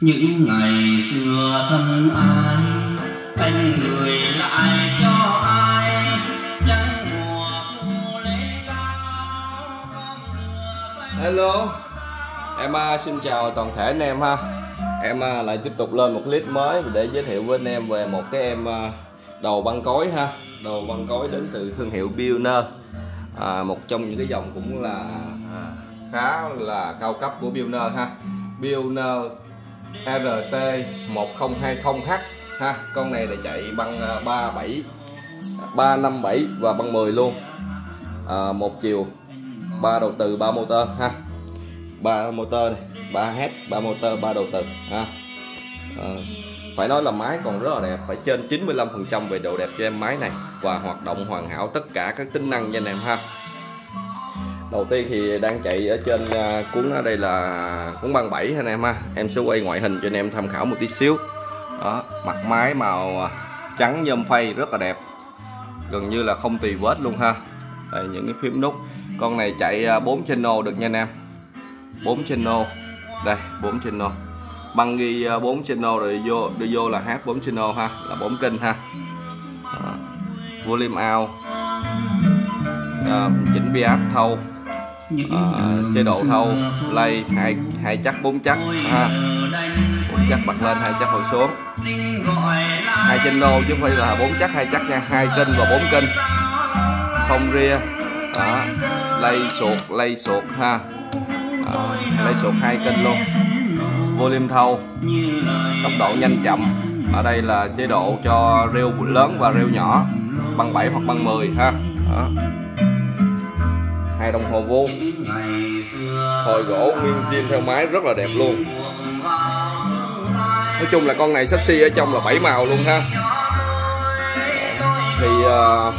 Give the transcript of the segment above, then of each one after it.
những ngày xưa thân ai anh người. Hello. Em à, xin chào toàn thể anh em ha. Em à, lại tiếp tục lên một clip mới để giới thiệu với anh em về một cái em à, đầu băng cối ha. Đầu băng cối đến từ thương hiệu Bioner, à, Một trong những cái dòng cũng là à, khá là cao cấp của Bioner ha. Bioner RT 1020H ha. Con này là chạy băng 37 357 và băng 10 luôn. À, một chiều ba đầu từ ba motor ha ba motor này, ba head, ba motor, ba đầu từ ha. Ờ, phải nói là máy còn rất là đẹp, phải trên 95% về độ đẹp cho em máy này và hoạt động hoàn hảo tất cả các tính năng cho anh em, ha. Đầu tiên thì đang chạy ở trên à, cuốn ở đây là cuốn băng 7 anh em, ha. Em sẽ quay ngoại hình cho anh em tham khảo một tí xíu. Đó, mặt máy màu à, trắng nhôm phay rất là đẹp. Gần như là không tì vết luôn, ha. Đây, những cái phím nút. Con này chạy à, 4 channel được nha anh em. 4 channel. Đây 4 channel. Băng ghi à, 4 channel rồi vô đưa vô là hát 4 channel ha là 4 kênh ha. À, volume out. À, chỉnh bias thâu. À, chế độ thâu play hai hai chắc bốn chắc ha. Bốn chắc bật lên hai chắc hồi xuống. Hai channel chứ không phải là bốn chắc hai chắc nha. Hai kênh và bốn kênh. Không ria đó. Lay suột lay suột ha đó, lay sụt hai kênh luôn. Volume thâu. Tốc độ nhanh chậm. Ở đây là chế độ cho rêu lớn và rêu nhỏ. Băng 7 hoặc băng 10 ha. Đó. hai đồng hồ vuông. Hồi gỗ nguyên zin theo máy rất là đẹp luôn. Nói chung là con này sexy ở trong là bảy màu luôn ha. Thì uh,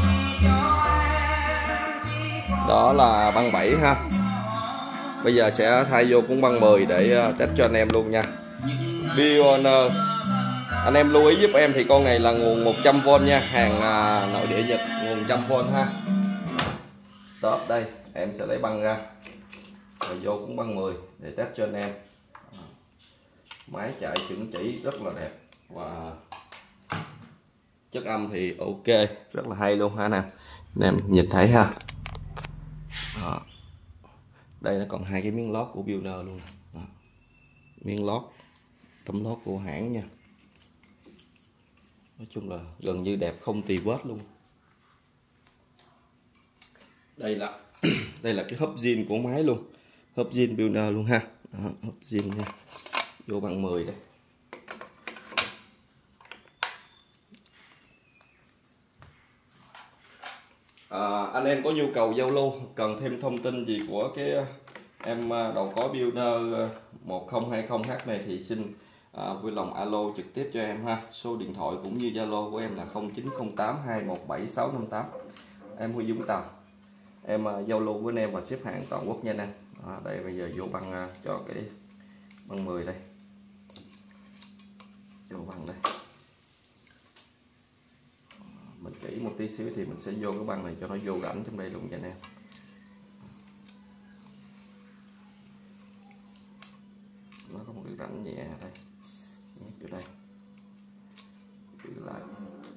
đó là băng 7 ha bây giờ sẽ thay vô cũng băng 10 để ờ, test cho anh em luôn nha. Bioner ờ, anh em lưu ý giúp em thì con này là nguồn 100V nha, hàng à, nội địa Nhật, nguồn 100V ha. Stop đây, em sẽ lấy băng ra. Rồi vô cũng băng 10 để test cho anh em. Máy chạy chuẩn chỉ rất là đẹp và chất âm thì ok, rất là hay luôn ha nè. Em anh em nhìn thấy ha. Đó đây nó còn hai cái miếng lót của builder luôn Đó. miếng lót tấm lót của hãng nha. Nói chung là gần như đẹp không tì vết luôn. Đây là đây là cái hấp zin của máy luôn. Hấp zin builder luôn ha. Đó, hấp zin nha. Vô bằng 10 đây. À, anh em có nhu cầu giao lưu cần thêm thông tin gì của cái à, em à, đầu có builder à, 1020H này thì xin à, vui lòng alo trực tiếp cho em ha. Số điện thoại cũng như Zalo của em là 0908 217 658 em Huy Dũng Tàu. Em à, giao lưu với anh em và xếp hạng toàn quốc nha anh em. À, đây bây giờ vô băng à, cho cái băng 10 đây. Vô băng đây mình kỹ một tí xíu thì mình sẽ vô cái băng này cho nó vô rãnh trong đây luôn nha anh em. Nó có một cái rãnh nhẹ đây. Nhét vô đây. Giữ lại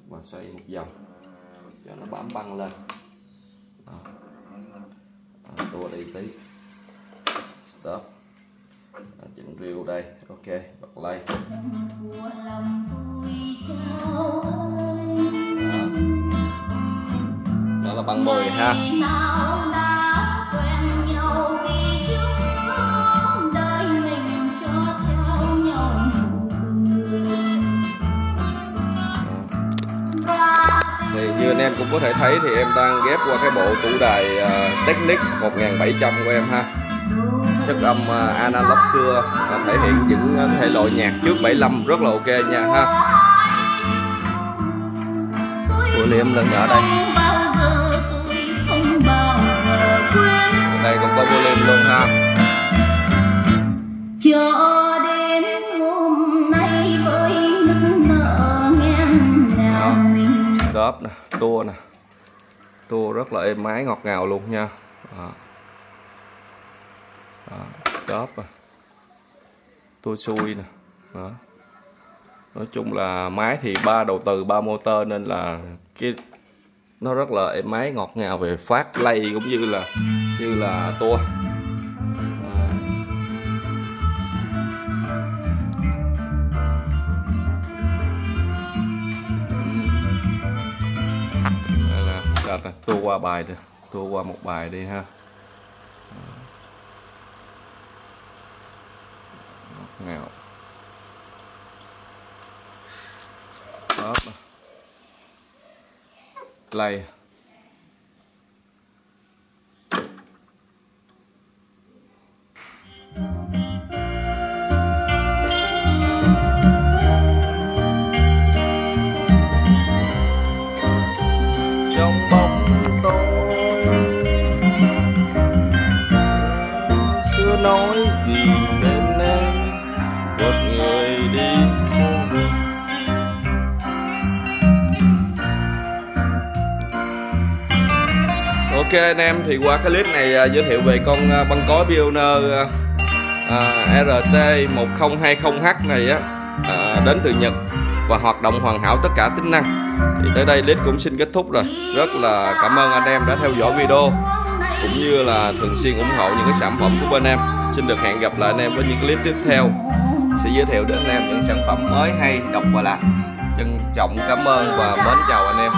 và xoay một vòng cho nó bám băng lên. Đó. À, tua đi tí. Stop. À, chỉnh reel đây. Ok bật play là băng 10 ha. Thì như anh em cũng có thể thấy thì em đang ghép qua cái bộ tủ đài uh, Technic 1700 của em ha. Chất âm uh, analog xưa uh, thể hiện những uh, thể loại nhạc trước 75 rất là ok nha ha. William lần ở đây xốp nè, tua nè. Tua rất là êm ái ngọt ngào luôn nha. Đó. Đó, xốp nè. Tua xui nè. Đó. Nói chung là máy thì ba đầu từ ba motor nên là cái nó rất là êm ái ngọt ngào về phát lay cũng như là như là tua Dạ, đặt tua qua bài đi tua qua một bài đi ha. Nào, Stop. Play. Nói gì nên em một người đi Ok anh em thì qua cái clip này à, giới thiệu về con à, băng cối Pioneer à, à RT 1020H này á à, đến từ Nhật và hoạt động hoàn hảo tất cả tính năng. Thì tới đây clip cũng xin kết thúc rồi. Rất là cảm ơn anh em đã theo dõi video cũng như là thường xuyên ủng hộ những cái sản phẩm của bên em. Xin được hẹn gặp lại anh em với những clip tiếp theo. Sẽ giới thiệu đến anh em những sản phẩm mới hay độc và lạ. Trân trọng, cảm ơn và mến chào anh em.